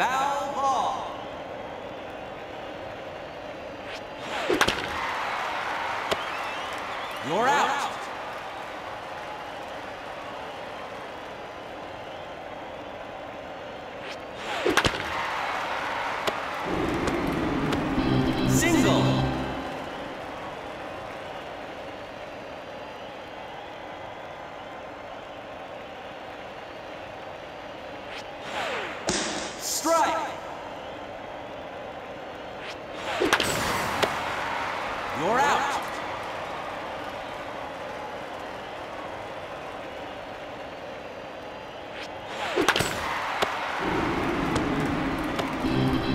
foul ball. You're, You're out. out. Strike. You're out.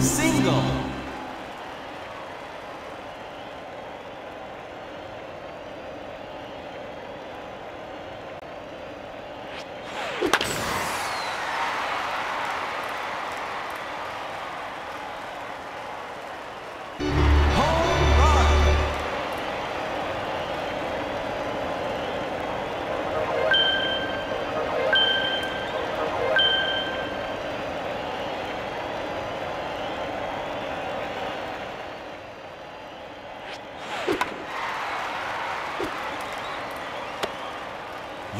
Single.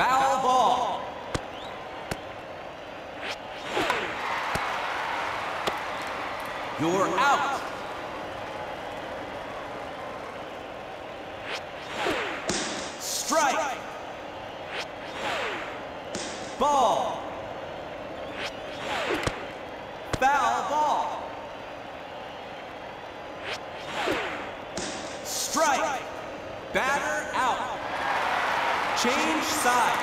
Foul ball. You're out. Strike. Ball. Foul ball. Strike. Batter. Change sides.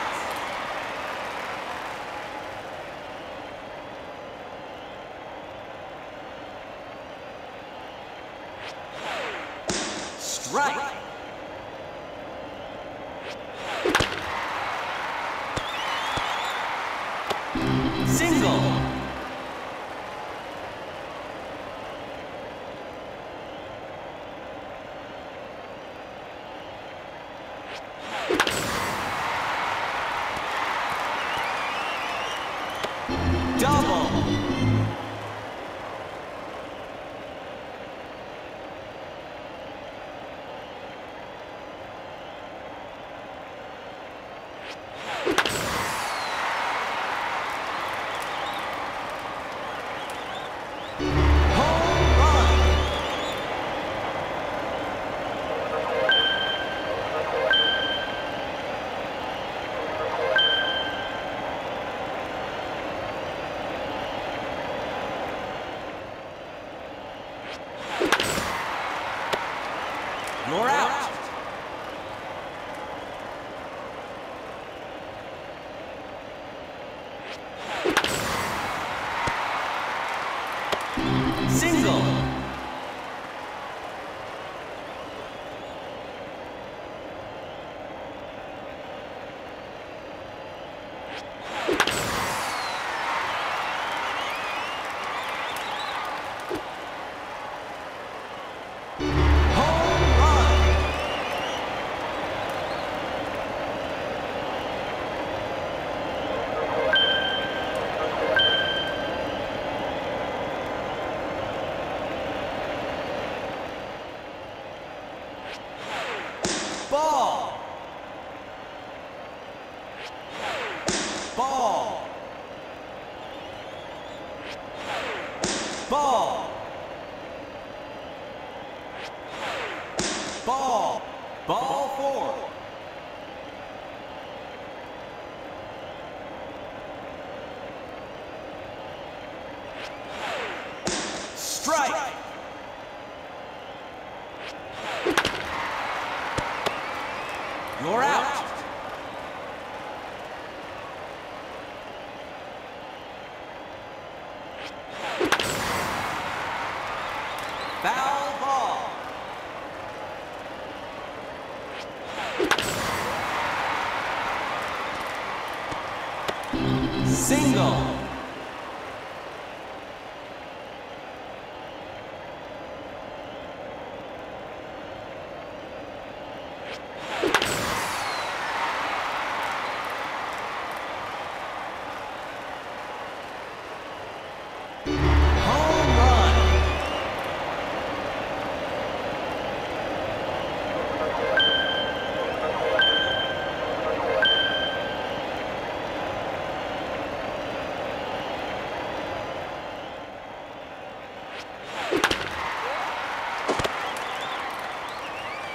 Strike. Single. Out. Single. Strike. You're out. Foul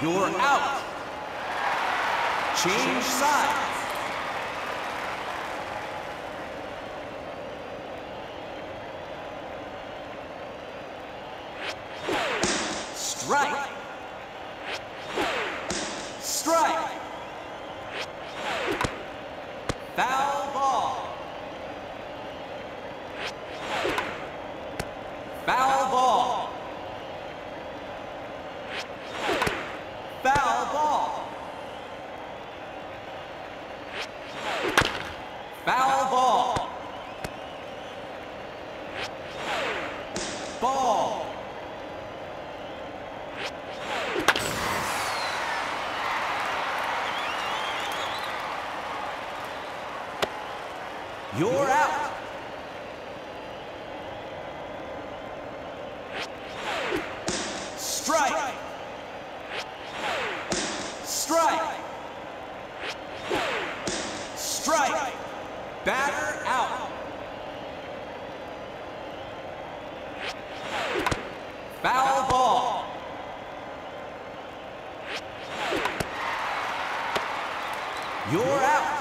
You're out. Change sides. Strike. Strike. Foul ball. Foul ball. Foul ball. Foul ball. Ball. You're out. Strike. Strike. Strike. Batter out. Foul ball. You're out.